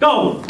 Go!